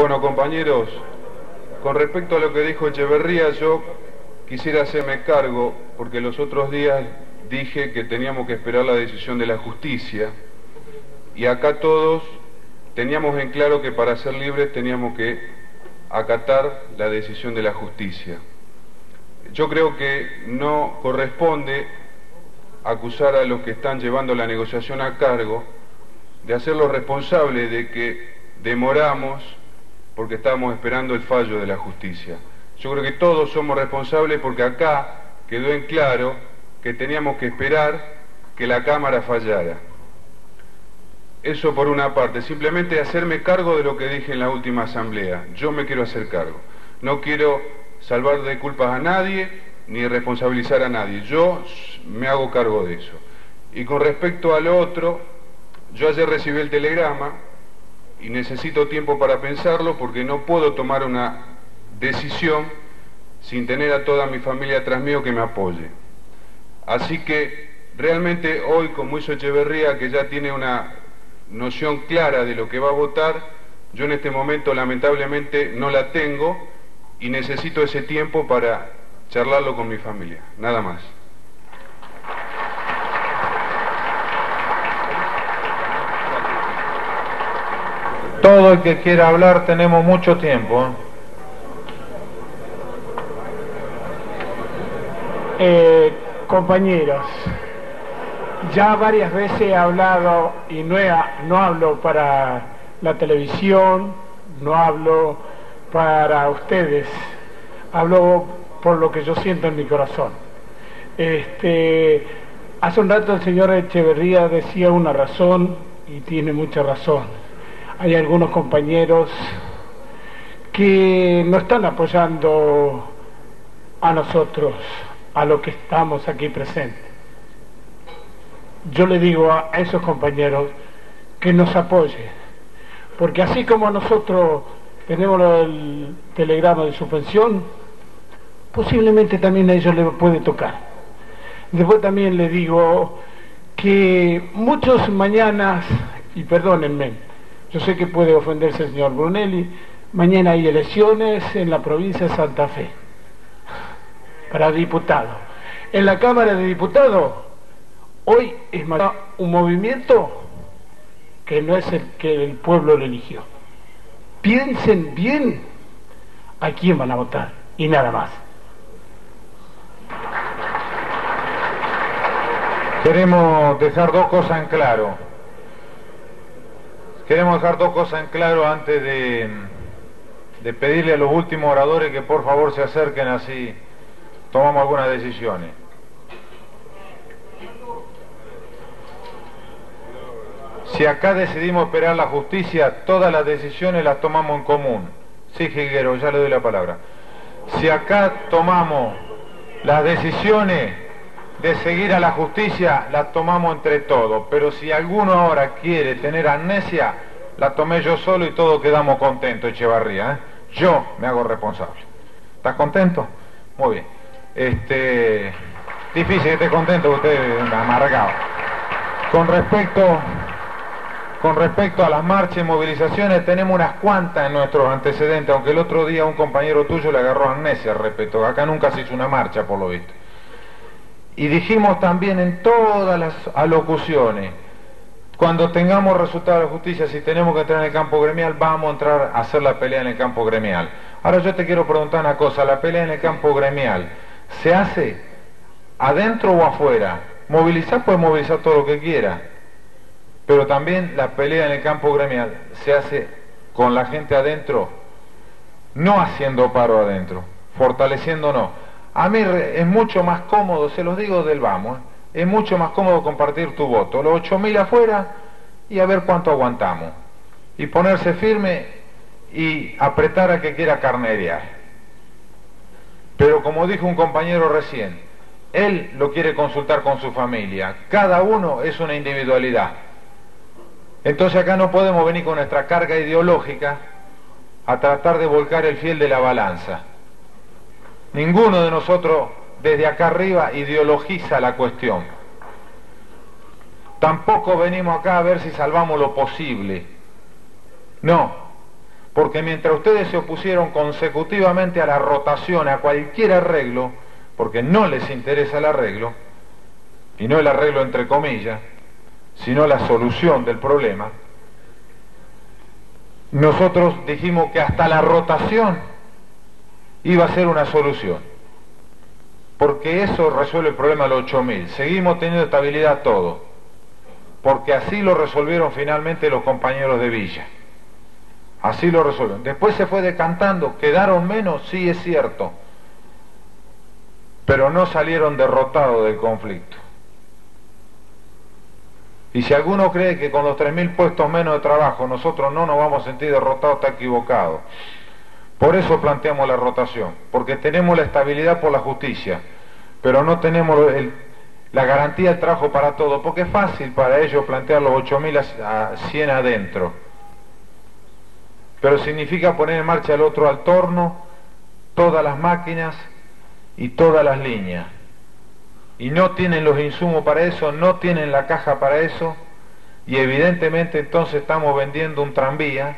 Bueno, compañeros, con respecto a lo que dijo Echeverría, yo quisiera hacerme cargo, porque los otros días dije que teníamos que esperar la decisión de la justicia, y acá todos teníamos en claro que para ser libres teníamos que acatar la decisión de la justicia. Yo creo que no corresponde acusar a los que están llevando la negociación a cargo de hacerlos responsables de que demoramos porque estábamos esperando el fallo de la justicia. Yo creo que todos somos responsables porque acá quedó en claro que teníamos que esperar que la Cámara fallara. Eso por una parte, simplemente hacerme cargo de lo que dije en la última asamblea. Yo me quiero hacer cargo. No quiero salvar de culpas a nadie ni responsabilizar a nadie. Yo me hago cargo de eso. Y con respecto al otro, yo ayer recibí el telegrama y necesito tiempo para pensarlo porque no puedo tomar una decisión sin tener a toda mi familia tras mío que me apoye. Así que realmente hoy, como hizo Echeverría, que ya tiene una noción clara de lo que va a votar, yo en este momento lamentablemente no la tengo y necesito ese tiempo para charlarlo con mi familia, nada más. Todo el que quiera hablar tenemos mucho tiempo. ¿eh? Eh, compañeros, ya varias veces he hablado y no, no hablo para la televisión, no hablo para ustedes, hablo por lo que yo siento en mi corazón. Este, hace un rato el señor Echeverría decía una razón y tiene mucha razón. Hay algunos compañeros que no están apoyando a nosotros a lo que estamos aquí presentes. Yo le digo a esos compañeros que nos apoyen, porque así como nosotros tenemos el telegrama de suspensión, posiblemente también a ellos les puede tocar. Después también le digo que muchos mañanas, y perdónenme, yo sé que puede ofenderse el señor Brunelli, mañana hay elecciones en la provincia de Santa Fe para diputado. En la Cámara de Diputados, hoy es un movimiento que no es el que el pueblo lo eligió. Piensen bien a quién van a votar y nada más. Queremos dejar dos cosas en claro. Queremos dejar dos cosas en claro antes de, pedirle a los últimos oradores que por favor se acerquen así tomamos algunas decisiones. Si acá decidimos esperar la justicia, todas las decisiones las tomamos en común. Sí, Jiguero, ya le doy la palabra. Si acá tomamos las decisiones de seguir a la justicia, las tomamos entre todos. Pero si alguno ahora quiere tener amnesia, la tomé yo solo y todos quedamos contentos, Echevarría. ¿eh? Yo me hago responsable. ¿Estás contento? Muy bien. Este, difícil que esté contento, usted amargado. Con respecto, con respecto a las marchas y movilizaciones, tenemos unas cuantas en nuestros antecedentes, aunque el otro día un compañero tuyo le agarró amnesia respecto. Acá nunca se hizo una marcha, por lo visto. Y dijimos también en todas las alocuciones, cuando tengamos resultado de justicia, si tenemos que entrar en el campo gremial, vamos a entrar a hacer la pelea en el campo gremial. Ahora yo te quiero preguntar una cosa, la pelea en el campo gremial, ¿Se hace adentro o afuera? Movilizar puede movilizar todo lo que quiera, pero también la pelea en el campo gremial se hace con la gente adentro, no haciendo paro adentro, fortaleciéndonos. A mí es mucho más cómodo, se los digo del vamos, ¿eh? es mucho más cómodo compartir tu voto, los 8.000 afuera y a ver cuánto aguantamos. Y ponerse firme y apretar a que quiera carnerear. Pero como dijo un compañero recién, él lo quiere consultar con su familia. Cada uno es una individualidad. Entonces acá no podemos venir con nuestra carga ideológica a tratar de volcar el fiel de la balanza. Ninguno de nosotros desde acá arriba ideologiza la cuestión. Tampoco venimos acá a ver si salvamos lo posible. No, Porque mientras ustedes se opusieron consecutivamente a la rotación, a cualquier arreglo, porque no les interesa el arreglo, y no el arreglo entre comillas, sino la solución del problema, nosotros dijimos que hasta la rotación iba a ser una solución. Porque eso resuelve el problema de los 8.000. Seguimos teniendo estabilidad todo. Porque así lo resolvieron finalmente los compañeros de Villa. Así lo resolvieron. Después se fue decantando. ¿Quedaron menos? Sí, es cierto. Pero no salieron derrotados del conflicto. Y si alguno cree que con los 3.000 puestos menos de trabajo nosotros no nos vamos a sentir derrotados, está equivocado. Por eso planteamos la rotación, porque tenemos la estabilidad por la justicia, pero no tenemos la garantía del trabajo para todo, porque es fácil para ellos plantear los 8.000 a 100 adentro. Pero significa poner en marcha el otro al torno, todas las máquinas y todas las líneas y no tienen los insumos para eso, no tienen la caja para eso, y evidentemente entonces estamos vendiendo un tranvía,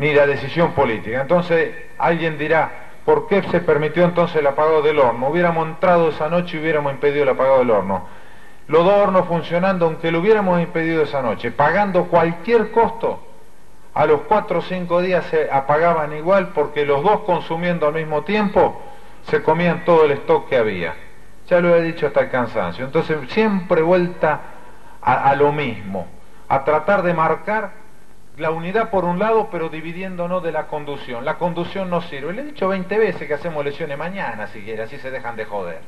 ni la decisión política. Entonces alguien dirá, ¿por qué se permitió entonces el apagado del horno? Hubiéramos entrado esa noche y hubiéramos impedido el apagado del horno. Los dos hornos funcionando, aunque lo hubiéramos impedido esa noche, pagando cualquier costo, a los cuatro o cinco días se apagaban igual porque los dos consumiendo al mismo tiempo se comían todo el stock que había. Ya lo he dicho hasta el cansancio. Entonces siempre vuelta a, lo mismo, a tratar de marcar la unidad por un lado, pero dividiéndonos de la conducción. La conducción no sirve. Le he dicho 20 veces que hacemos lesiones mañana, si quiere, así se dejan de joder.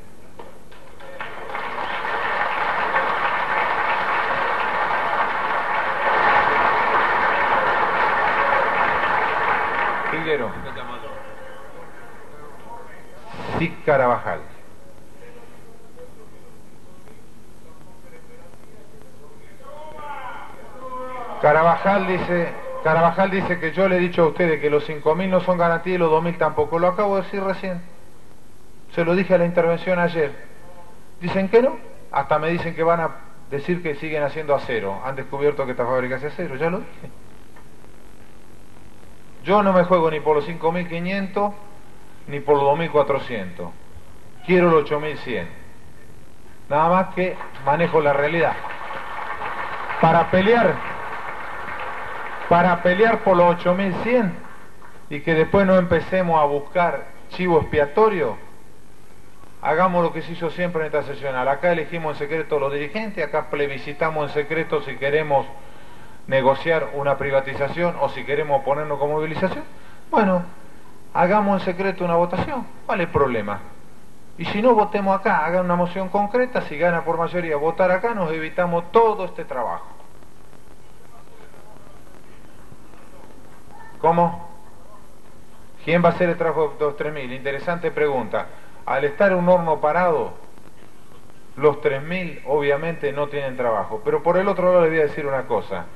Figuero. Sí, Carabajal. Carabajal dice, Carabajal dice que yo le he dicho a ustedes que los 5.000 no son garantía y los 2.000 tampoco. Lo acabo de decir recién. Se lo dije a la intervención ayer. Dicen que no. Hasta me dicen que van a decir que siguen haciendo acero. Han descubierto que esta fábrica hace acero. Ya lo dije. Yo no me juego ni por los 5.500 ni por los 2.400. Quiero los 8.100. Nada más que manejo la realidad. Para pelear para pelear por los 8100 y que después no empecemos a buscar chivo expiatorio, hagamos lo que se hizo siempre en esta sesión. Acá elegimos en secreto los dirigentes, acá plebiscitamos en secreto si queremos negociar una privatización o si queremos ponernos con movilización. Bueno, hagamos en secreto una votación, ¿cuál es el problema? Y si no, votemos acá, hagan una moción concreta, si gana por mayoría votar acá, nos evitamos todo este trabajo. ¿Cómo? ¿Quién va a hacer el trabajo de los 3.000? Interesante pregunta. Al estar un horno parado, los 3.000 obviamente no tienen trabajo. Pero por el otro lado les voy a decir una cosa.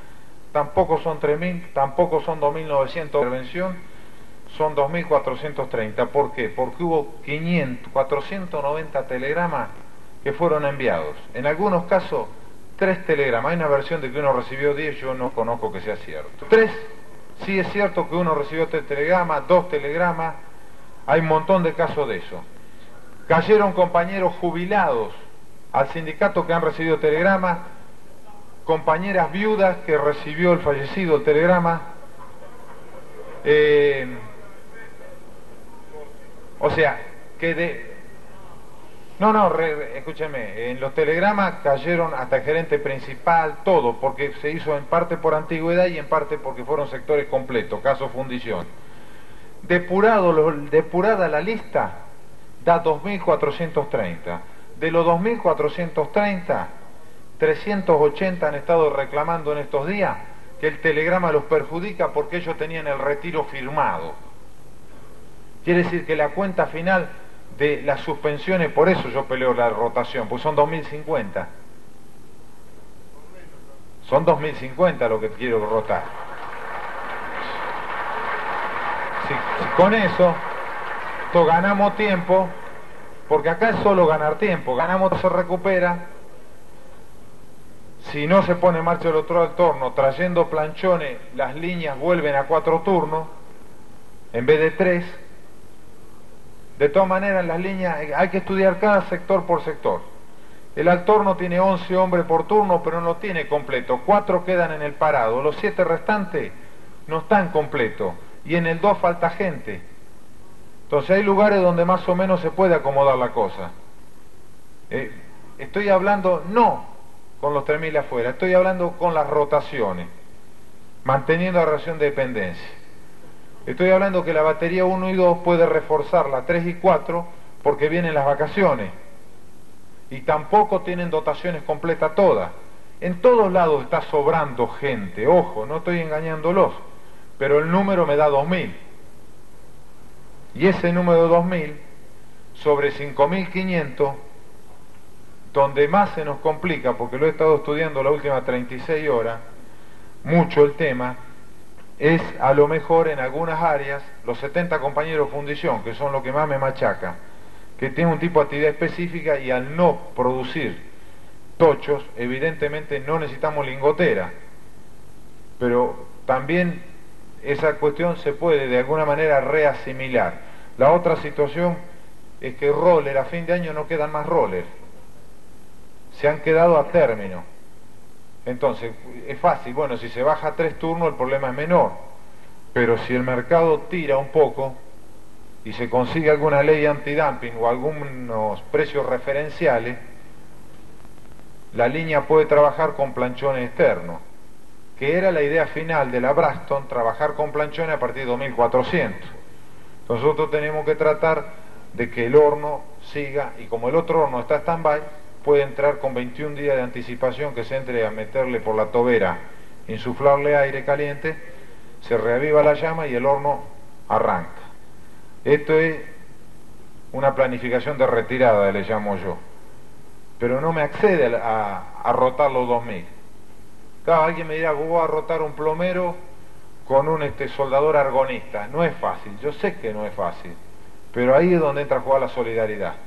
Tampoco son 3.000, tampoco son 2.900 de intervención, son 2.430. ¿Por qué? Porque hubo 500, 490 telegramas que fueron enviados. En algunos casos, tres telegramas. Hay una versión de que uno recibió 10, yo no conozco que sea cierto. Tres Sí es cierto que uno recibió tres telegramas, dos telegramas, hay un montón de casos de eso. Cayeron compañeros jubilados al sindicato que han recibido telegramas, compañeras viudas que recibió el fallecido el telegrama. Eh, o sea, que de, no, no, escúcheme, en los telegramas cayeron hasta el gerente principal, todo, porque se hizo en parte por antigüedad y en parte porque fueron sectores completos, caso fundición. Depurado, depurada la lista, da 2.430. De los 2.430, 380 han estado reclamando en estos días que el telegrama los perjudica porque ellos tenían el retiro firmado. Quiere decir que la cuenta final de las suspensiones, por eso yo peleo la rotación, pues son 2050. Son 2050 lo que quiero rotar. Si, con eso ganamos tiempo, porque acá es solo ganar tiempo, ganamos se recupera. si no se pone en marcha el otro torno, trayendo planchones, las líneas vuelven a cuatro turnos en vez de tres. De todas maneras, las líneas hay que estudiar cada sector por sector. El altorno tiene 11 hombres por turno, pero no tiene completo. Cuatro quedan en el parado. Los siete restantes no están completos. Y en el 2 falta gente. Entonces hay lugares donde más o menos se puede acomodar la cosa. Eh, estoy hablando no con los 3.000 afuera, estoy hablando con las rotaciones, manteniendo la relación de dependencia. Estoy hablando que la batería 1 y 2 puede reforzar la 3 y 4 porque vienen las vacaciones. Y tampoco tienen dotaciones completas todas. En todos lados está sobrando gente, ojo, no estoy engañándolos, pero el número me da 2.000. Y ese número 2.000 sobre 5.500, donde más se nos complica, porque lo he estado estudiando las últimas 36 horas, mucho el tema, es a lo mejor en algunas áreas los 70 compañeros fundición, que son lo que más me machaca, que tienen un tipo de actividad específica y al no producir tochos, evidentemente no necesitamos lingotera, pero también esa cuestión se puede de alguna manera reasimilar. La otra situación es que roller a fin de año no quedan más rollers, se han quedado a término. Entonces, es fácil, bueno, si se baja tres turnos el problema es menor, pero si el mercado tira un poco y se consigue alguna ley antidumping o algunos precios referenciales, la línea puede trabajar con planchones externos, que era la idea final de la Braston, trabajar con planchones a partir de 2400. Nosotros tenemos que tratar de que el horno siga, y como el otro horno está stand-by, puede entrar con 21 días de anticipación que se entre a meterle por la tobera, insuflarle aire caliente, se reaviva la llama y el horno arranca. Esto es una planificación de retirada, le llamo yo. Pero no me accede a, rotar los 2000. Claro, alguien me dirá, voy a rotar un plomero con un este, soldador argonista. No es fácil, yo sé que no es fácil. Pero ahí es donde entra a jugar la solidaridad.